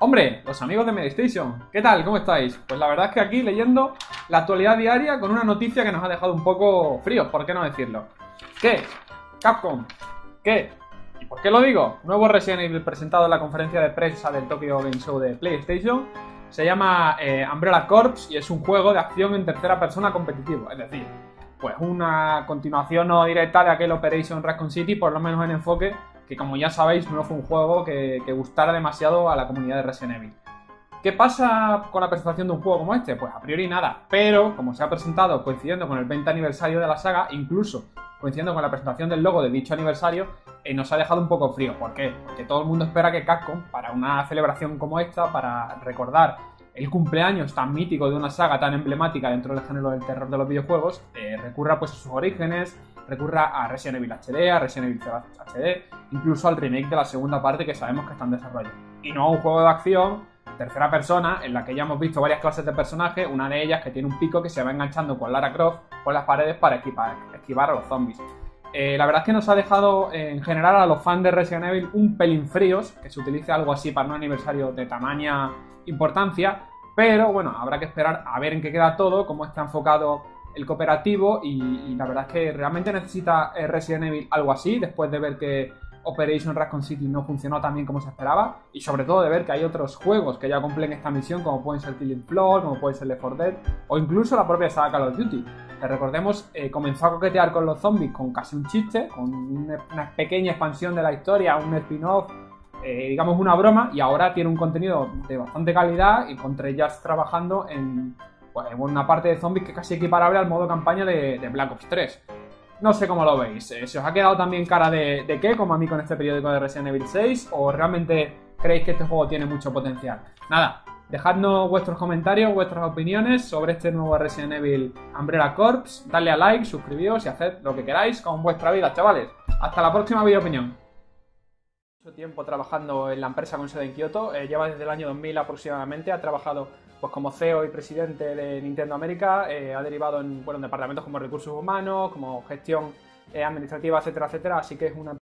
Hombre, los amigos de Medistation, ¿qué tal? ¿Cómo estáis? Pues la verdad es que aquí leyendo la actualidad diaria con una noticia que nos ha dejado un poco fríos, ¿por qué no decirlo? ¿Qué? Capcom, ¿qué? ¿Y por qué lo digo? Nuevo Resident Evil presentado en la conferencia de prensa del Tokyo Game Show de PlayStation. Se llama eh, Umbrella Corps y es un juego de acción en tercera persona competitivo. Es decir, pues una continuación no directa de aquel Operation Raccoon City, por lo menos en enfoque, que como ya sabéis no fue un juego que, gustara demasiado a la comunidad de Resident Evil. ¿Qué pasa con la presentación de un juego como este? Pues a priori nada, pero como se ha presentado coincidiendo con el 20 aniversario de la saga, incluso coincidiendo con la presentación del logo de dicho aniversario, eh, nos ha dejado un poco frío. ¿Por qué? Porque todo el mundo espera que Capcom, para una celebración como esta, para recordar el cumpleaños tan mítico de una saga tan emblemática dentro del género del terror de los videojuegos, eh, recurra pues a sus orígenes, recurra a Resident Evil HD, a Resident Evil HD, incluso al remake de la segunda parte que sabemos que está en desarrollo. Y no a un juego de acción tercera persona en la que ya hemos visto varias clases de personajes, una de ellas que tiene un pico que se va enganchando con Lara Croft por las paredes para esquivar a los zombies. Eh, la verdad es que nos ha dejado en general a los fans de Resident Evil un pelín fríos, que se utilice algo así para un aniversario de tamaña importancia, pero bueno, habrá que esperar a ver en qué queda todo, cómo está enfocado el cooperativo y, la verdad es que realmente necesita eh, Resident Evil algo así, después de ver que Operation Raccoon City no funcionó tan bien como se esperaba y sobre todo de ver que hay otros juegos que ya cumplen esta misión como pueden ser Killing Floor, como puede ser Left 4 Dead o incluso la propia saga Call of Duty. Que recordemos, eh, comenzó a coquetear con los zombies con casi un chiste, con una pequeña expansión de la historia, un spin-off eh, digamos, una broma y ahora tiene un contenido de bastante calidad y con Treyarch trabajando en, una parte de zombies que es casi equiparable al modo campaña de, Black Ops 3. No sé cómo lo veis. Eh, ¿Se os ha quedado también cara de, qué, como a mí con este periódico de Resident Evil 6? ¿O realmente creéis que este juego tiene mucho potencial? Nada, dejadnos vuestros comentarios, vuestras opiniones sobre este nuevo Resident Evil Umbrella Corps. Dadle a like, suscribíos y haced lo que queráis con vuestra vida, chavales. Hasta la próxima video opinión tiempo trabajando en la empresa con sede en Kioto, eh, lleva desde el año 2000 aproximadamente, ha trabajado pues como CEO y presidente de Nintendo América, eh, ha derivado en, bueno, departamentos como recursos humanos, como gestión eh, administrativa, etcétera, etcétera, así que es una